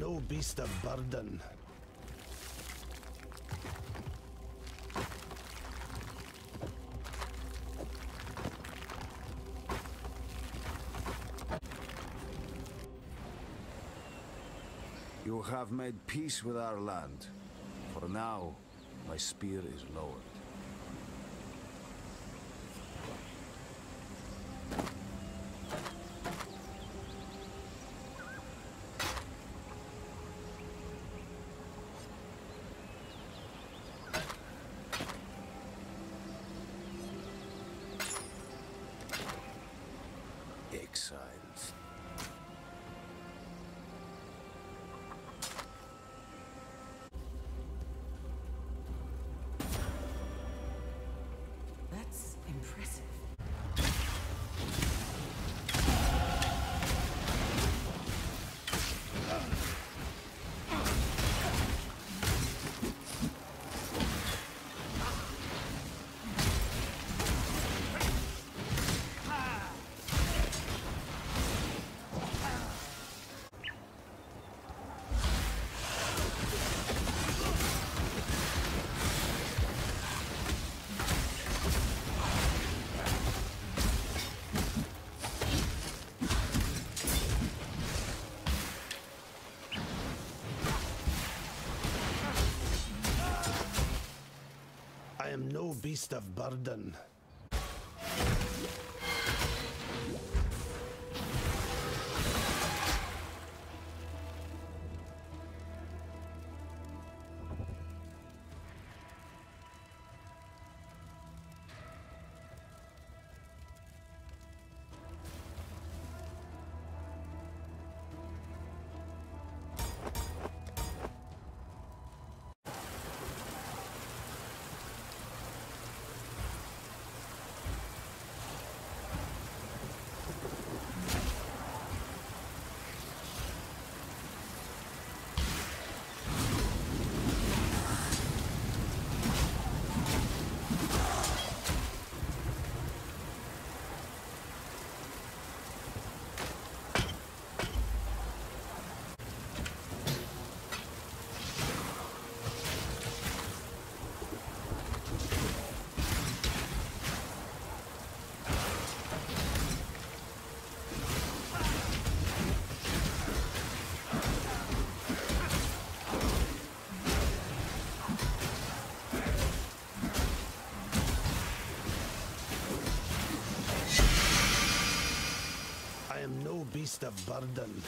no beast of burden. You have made peace with our land. For now, my spear is lowered. Impressive. I am no beast of burden. I am no beast of burden.